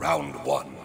Round one.